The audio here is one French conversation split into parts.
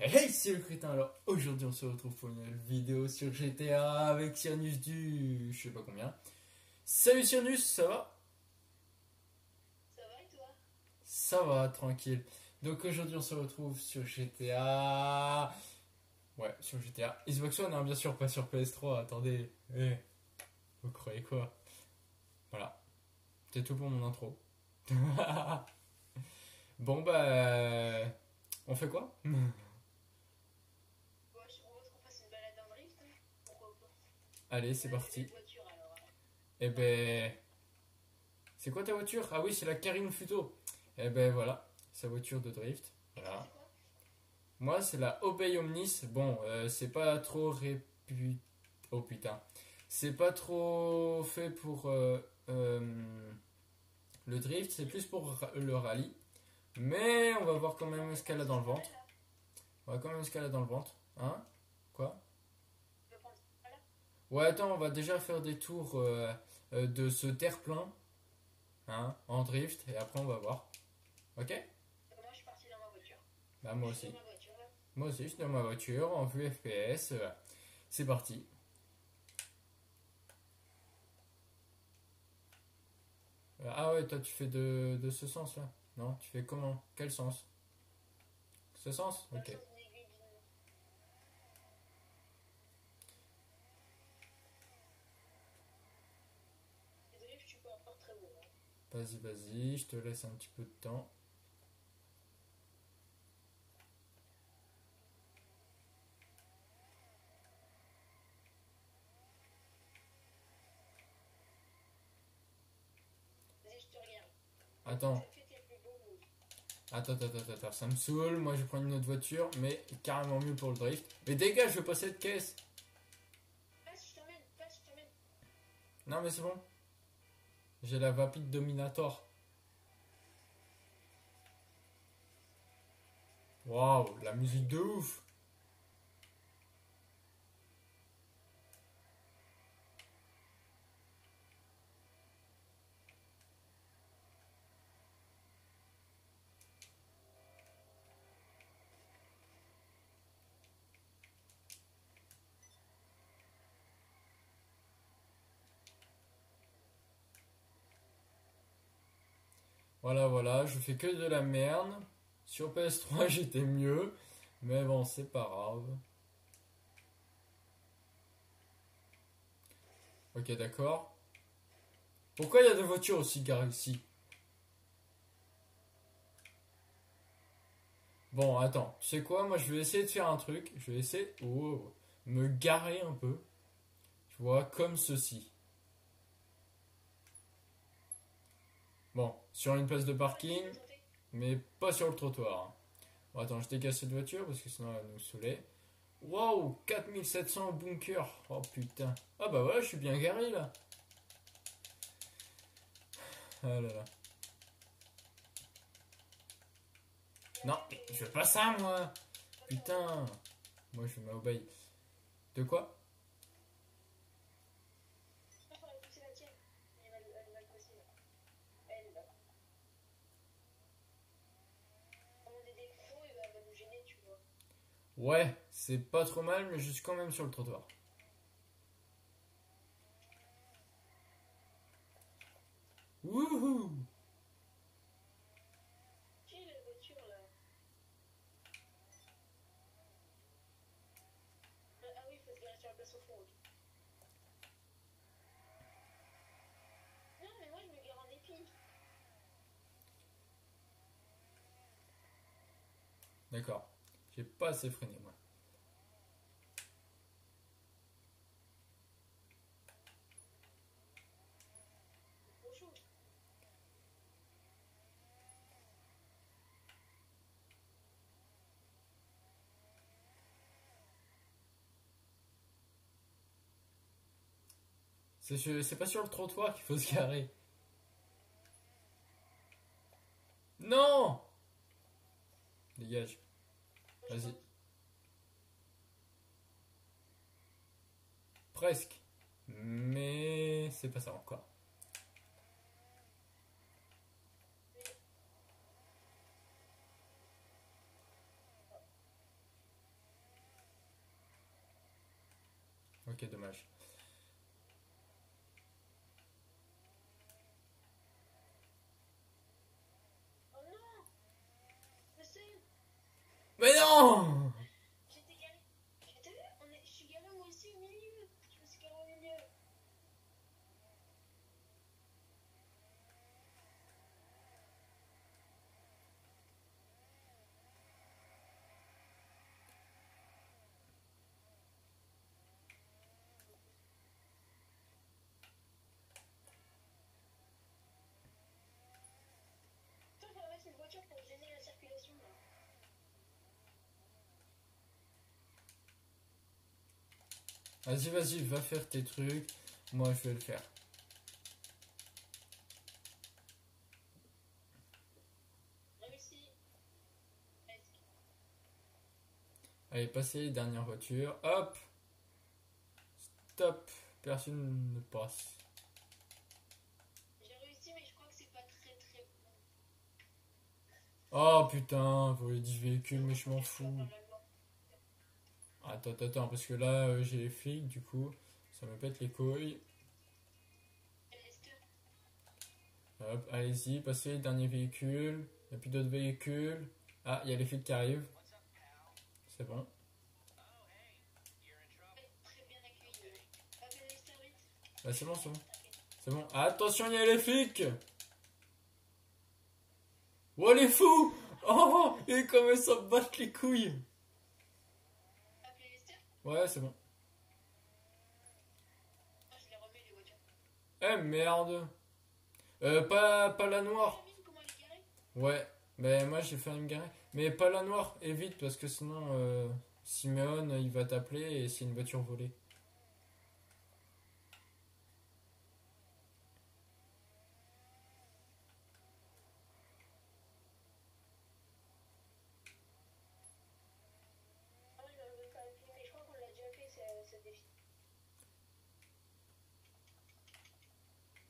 Hey, c'est le crétin. Alors aujourd'hui, on se retrouve pour une nouvelle vidéo sur GTA avec Cyrnus du. Je sais pas combien. Salut Cyrnus, ça va? Ça va et toi? Ça va, tranquille. Donc aujourd'hui, on se retrouve sur GTA. Ouais, sur GTA. Xbox One, hein, bien sûr, pas sur PS3. Attendez. Eh, vous croyez quoi? Voilà. C'est tout pour mon intro. bon, bah. On fait quoi Moi, je propose qu'on fasse une balade en drift. hein. Pourquoi pas Allez, c'est parti. Eh ben. C'est quoi ta voiture? Ah oui, c'est la Karine Futo. Eh ben voilà, sa voiture de drift. Voilà. Moi, c'est la Obey Omnis. Bon, euh, c'est pas trop répu... Oh putain. C'est pas trop fait pour euh, euh, le drift, c'est plus pour le rallye. Mais on va voir quand même ce qu'elle a dans le ventre. On va quand même ce qu'elle a dans le ventre. Hein? Quoi Tu veux prendre ça là Ouais, attends, on va déjà faire des tours euh, euh, de ce terre-plein. Hein En drift. Et après, on va voir. Ok? Moi, je suis parti dans ma voiture. Bah, moi Je aussi. voiture. hein. Moi aussi, je suis dans ma voiture, en vue FPS. euh, c'est parti. Ah ouais, toi tu fais de, de ce sens là Non Tu fais comment? Quel sens? Ce sens? Ok. sens d'une aiguille d'une- Désolé, je suis pas encore très bon. hein. Vas-y, vas-y, je te laisse un petit peu de temps. Vas-y, je te regarde. Attends, attends, attends, attends, attends, ça me saoule. Moi je vais prendre une autre voiture, mais carrément mieux pour le drift. Mais dégage, je veux pas cette caisse Passe, je t'emmène. Passe, je t'emmène. Non, mais c'est bon. J'ai la Vapid Dominator. Waouh, la musique de ouf. Voilà, voilà, je fais que de la merde. Sur PS3, j'étais mieux. Mais bon, c'est pas grave. Ok, d'accord. Pourquoi il y a des voitures aussi garées ici Bon, attends, tu sais quoi? Moi, je vais essayer de faire un truc. Je vais essayer oh, me garer un peu. Tu vois, comme ceci. Bon, sur une place de parking. Mais pas sur le trottoir. Bon, attends, je dégage cette voiture parce que sinon elle va nous saouler. Wow, 4700 bunker. Oh putain. Ah bah voilà, je suis bien garé là. Ah là là. Non, je veux pas ça moi. Putain. Moi je m'obéis. De quoi Ah, faudrait pousser la tienne. Elle est mal, elle est mal posée, là. Elle, là. On a des défauts, et bah, elle va nous gêner, tu vois. Ouais, c'est pas trop mal, mais je suis quand même sur le trottoir. Wouhou Qui est la voiture, là? Ah ah oui, il faut se garer sur la place au fond. Non, mais moi, je me gare en épi. D'accord. Pas assez freiné, moi. C'est pas sur le trottoir qu'il faut se garer. Non Dégage. Vas-y. Presque. Mais c'est pas ça encore. Ok, dommage. Vas-y, vas-y, va faire tes trucs. Moi, je vais le faire. Allez, passez les dernières voitures. Hop Stop Personne ne passe. J'ai réussi, mais je crois que c'est pas très très bon. Oh putain, voler 10 véhicules, mais je m'en fous. Attends, attends, parce que là, euh, j'ai les flics, du coup, ça me pète les couilles. Hop, allez-y, passez les derniers véhicules. Il n'y a plus d'autres véhicules. Ah, il y a les flics qui arrivent. C'est bon. Bah, c'est bon, c'est bon. C'est bon. Attention, il y a les flics Oh, les fous Oh, et comment ça me battent les couilles. Ouais, c'est bon. Ah, je. Eh, merde Euh, pas, pas la noire. Ouais, mais moi j'ai fait une garer. Mais pas la noire, évite parce que sinon euh, Simeon il va t'appeler et c'est une voiture volée. Ah, je ne veux pas appeler, mais je crois qu'on l'a déjà fait ce, ce défi.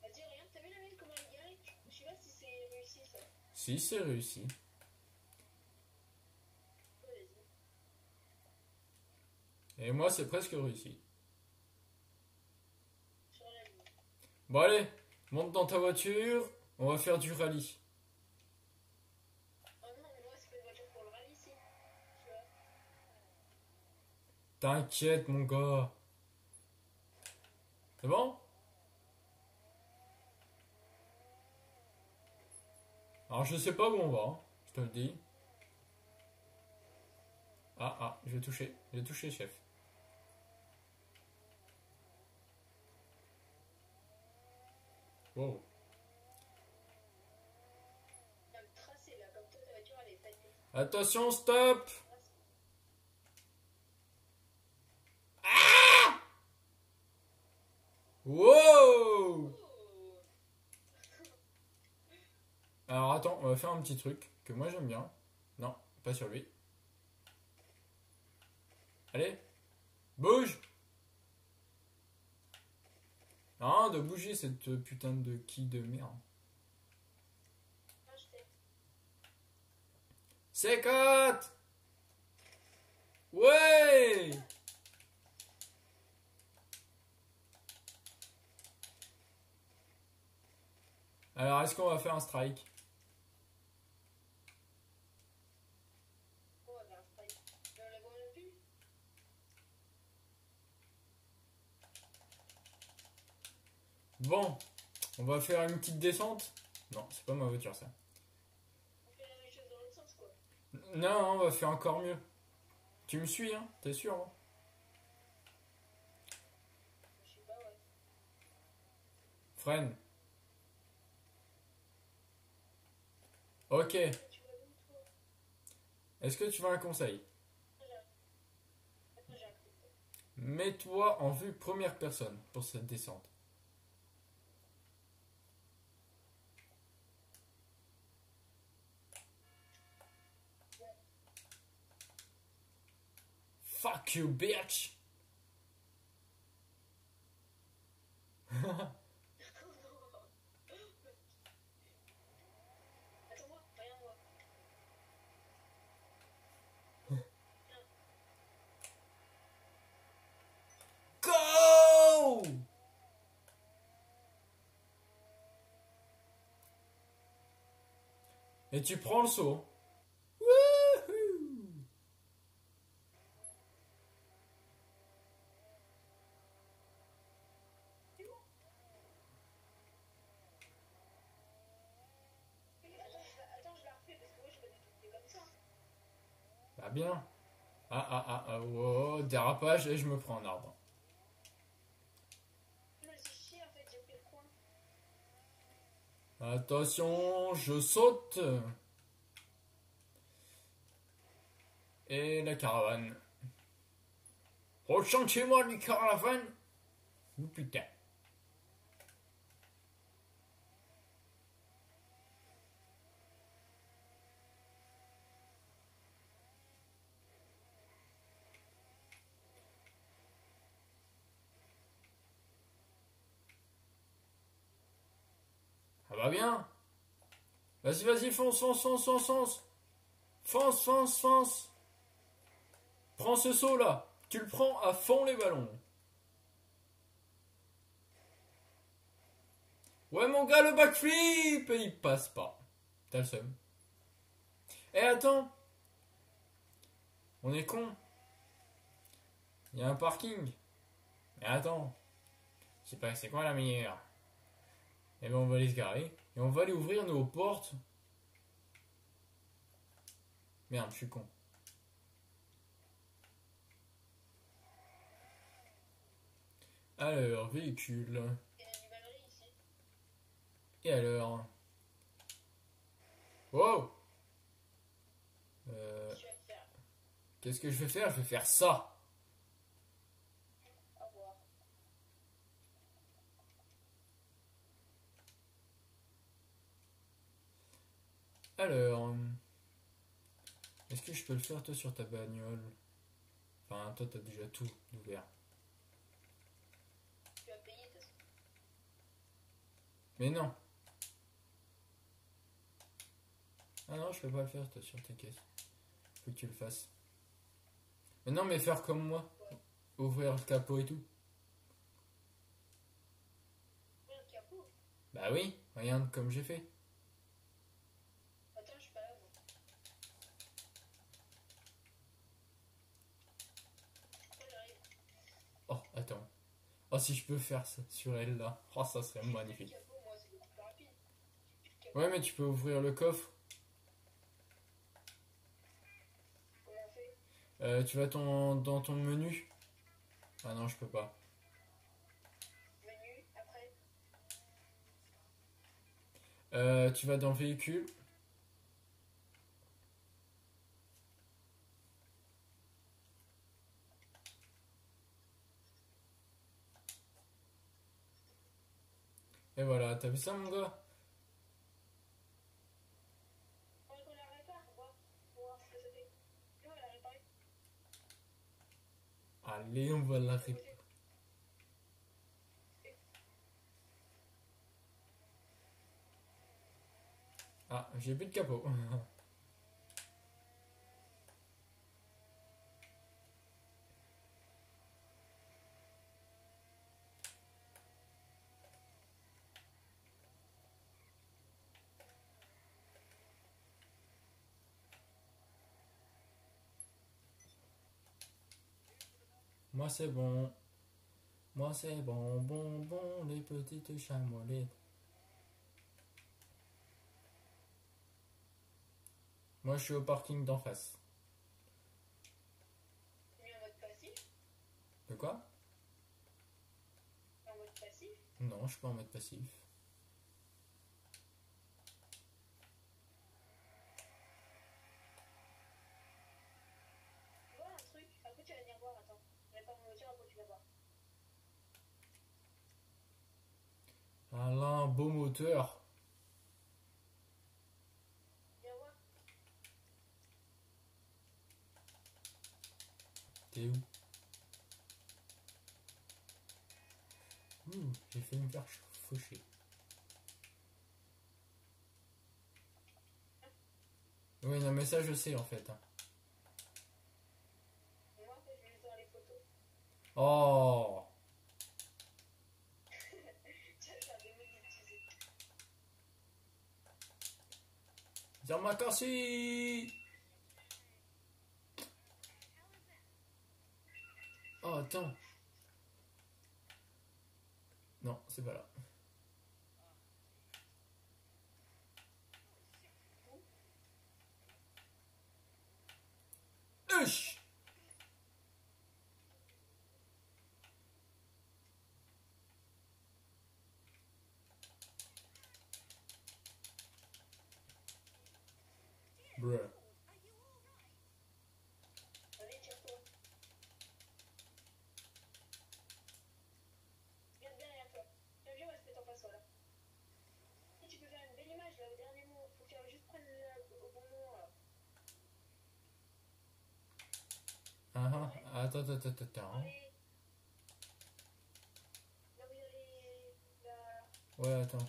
Vas-y, regarde, t'as vu la ville comment elle est garée Je sais pas si c'est réussi ça. Si, c'est réussi. Et moi c'est presque réussi. Bon allez, monte dans ta voiture, on va faire du rallye. Oh non, mais moi c'est pas une voiture pour le rallye ici. Tu vois T'inquiète mon gars. C'est bon? Alors je sais pas où on va, je te le dis. Ah ah, je vais toucher, je vais toucher chef. Wow. Il y a le tracé là, comme toi ta voiture elle est faite. Attention, stop Wow Oh Alors on va faire un petit truc que moi j'aime bien. Non, pas sur lui. Allez, bouge Non, de bouger cette putain de qui de merde. C'est cut Ouais Alors, est-ce qu'on va faire un strike Oh, elle a un strike. Mais on la voit même plus. Bon, on va faire une petite descente Non, c'est pas ma voiture ça. On fait la même chose dans sens quoi. Non, on va faire encore mieux. Tu me suis, hein T'es sûr hein. Freine. Ok. Est-ce que tu veux un conseil? Mets-toi en vue première personne pour cette descente. Fuck bitch! Go! Et tu prends le saut. Hein. Bah bien. Ah ah ah ah oh, dérapage et je me prends un arbre. Attention, je saute. Et la caravane. Rechante chez moi les caravanes. Ou putain. Bien. Vas-y, vas-y, fonce, fonce, fonce, fonce, fonce. Fonce, fonce, fonce. Prends ce saut là. Tu le prends à fond les ballons. Ouais, mon gars, le backflip Et il passe pas. T'as le seum. Eh, attends. On est con. Il y a un parking. Mais attends. Je sais pas, c'est quoi la meilleure? Et ben on va aller se garer. Et on va aller ouvrir nos portes. Merde, je suis con. Alors, véhicule. Et alors Wow Euh. Qu'est-ce que je vais faire? Je vais faire ça. Alors, est-ce que je peux le faire toi sur ta bagnole? Enfin, toi t'as déjà tout ouvert. Tu vas payer ta Mais non. Ah non, je peux pas le faire toi sur tes caisses. Faut que tu le fasses. Mais non, mais faire comme moi. Ouvrir le capot et tout. Ouvrir le capot? Bah oui, regarde comme j'ai fait. Attends, je suis pas là. moi. Moi, j'arrive. Oh, attends. Oh, si je peux faire ça sur elle là. Oh, ça serait magnifique. Ouais, mais tu peux ouvrir le coffre. Euh, tu vas dans ton menu. Ah non, je peux pas. Euh, tu vas dans véhicule. Et voilà, t'as vu ça mon gars? Allez, on va la réparer. Ah, j'ai plus de capot. Moi c'est bon. Moi c'est bon, bon, bon, les petites chamoulettes. Moi je suis au parking d'en face. Mis en mode passif? De quoi? En mode passif? Non, je suis pas en mode passif. Tu vois un truc Après, tu vas venir voir, attends. Je répare mon voiture, après, tu vas voir. T'es où Ouh, j'ai fait me faire faucher. Oui, non, mais ça je sais en fait. hein. Yamakasi Oh, attends. Non, c'est pas là. Attends, attends, attends, attends. Ouais, attends.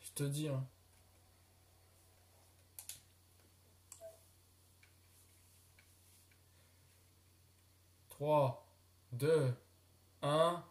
Je te dis, hein. Trois, deux, un.